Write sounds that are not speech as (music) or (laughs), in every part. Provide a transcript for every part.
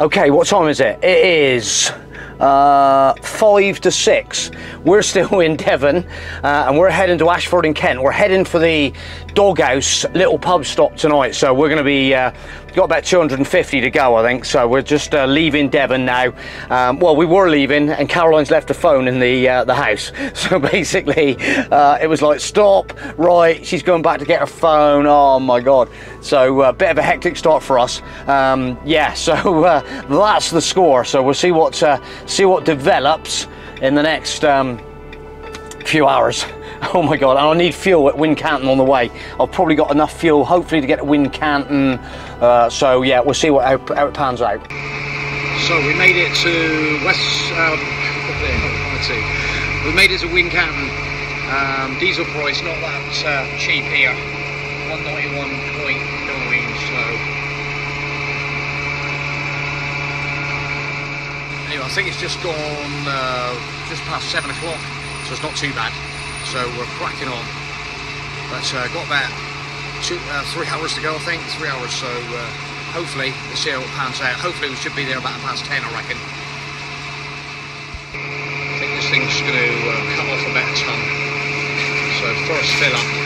Okay, what time is it? It is uh, five to six. We're still (laughs) in Devon uh, and we're heading to Ashford in Kent. We're heading for the Doghouse little pub stop tonight. So we're going to be, uh, got about 250 to go, I think. So we're just uh, leaving Devon now. Um, well, we were leaving and Caroline's left a phone in the, uh, the house. (laughs) So basically, it was like, stop, right, she's going back to get her phone. Oh my God. So a bit of a hectic start for us. Um, yeah, (laughs) so that's the score. So we'll see what see what develops in the next um, few hours. (laughs) Oh my God, and I need fuel at Wincanton on the way. I've probably got enough fuel, hopefully, to get to Wincanton. Uh, so yeah, we'll see what how, how, it pans out. So we made it to West, um, we made it to Wincanton. Um, diesel price, not that uh, cheap here. 191.9 I think it's just gone uh, just past seven o'clock, so it's not too bad. So we're cracking on. But uh, got about two, uh, three hours to go, I think, three hours. So uh, hopefully, we'll see how it pans out. Hopefully, we should be there about past ten, I reckon. I think this thing's going to uh, come off about a ton. So first fill up.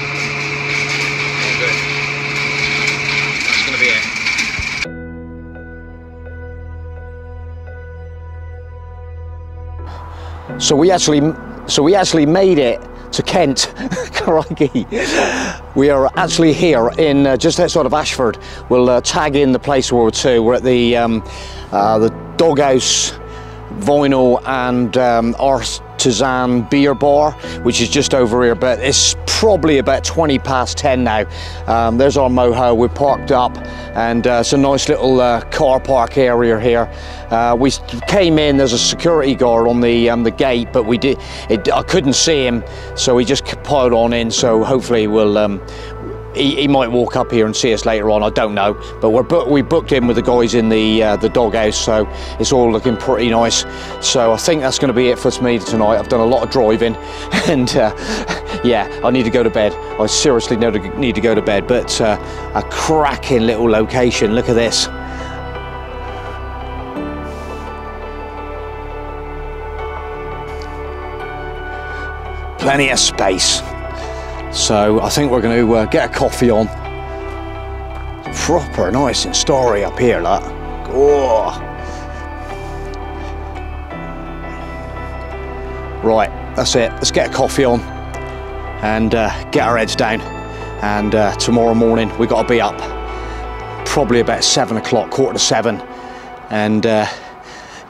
So we actually, so we actually made it to Kent. (laughs) Crikey. We are actually here in uh, just outside of Ashford. We'll uh, tag in the place where we're to. We're at the um, uh, the Doghouse Vinyl and um, Artisan Beer Bar, which is just over here, but it's probably about 20 past 10 now. Um, there's our moho, we're parked up and uh, it's a nice little uh, car park area here. Uh, we came in, there's a security guard on the um, the gate, but we did, it, I couldn't see him, so we just piled on in, so hopefully we'll, um, he, he, might walk up here and see us later on. I don't know, but we're we booked in with the guys in the uh, the doghouse, so it's all looking pretty nice. So I think that's going to be it for me tonight. I've done a lot of driving, (laughs) and uh, (laughs) yeah, I need to go to bed. I seriously need to go to bed. But uh, a cracking little location. Look at this. Plenty of space. So I think we're going to uh, get a coffee on. Proper nice and starry up here, look. Oh. Right, that's it. Let's get a coffee on and uh, get our heads down. And uh, tomorrow morning we've got to be up probably about seven o'clock, quarter to seven, and uh,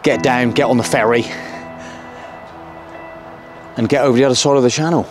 get down, get on the ferry, and get over the other side of the channel.